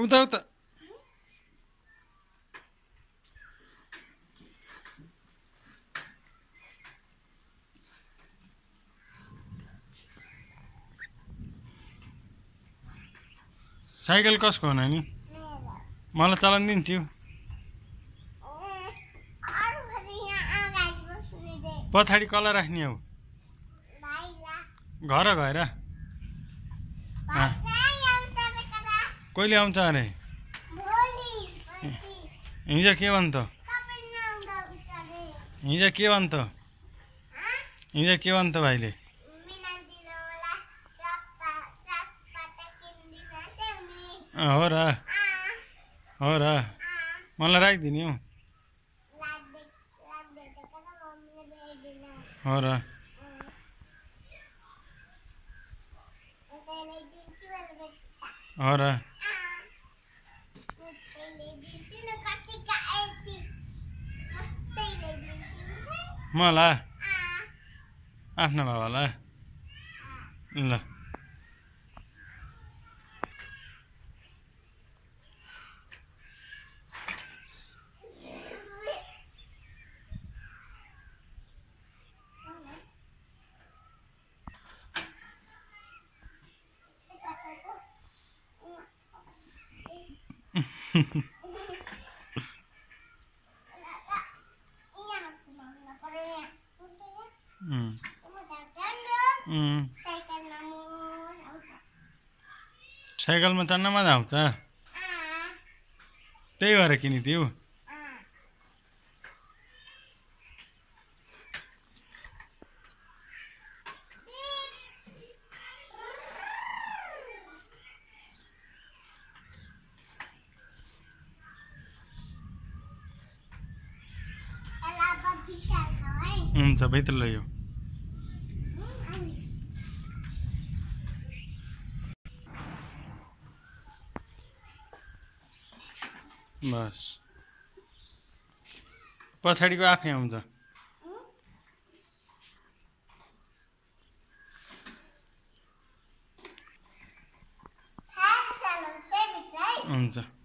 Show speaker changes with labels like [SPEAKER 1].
[SPEAKER 1] उता उता साइकल कसको हो नानी? मलाई चलाउनु दिन्थ्यो। पछाडि कसलाई राख्ने हौ? घर गएर? कहिले आउँछ अरे? हिजो के भन् त हिजो के त हिजो के भन् त भाइले अँ, हो र। हो। र। मलाई राखिदिने हौ। हो र। हो र। ما لا احنا ما لا لا Mm-hmm. साइकलमा चढ्न मजा आउँछ त्यही भएर किनिदिऊ हुन्छ भित्र लैयो बस। पछाडिको आफै आउँछ। हुन्छ।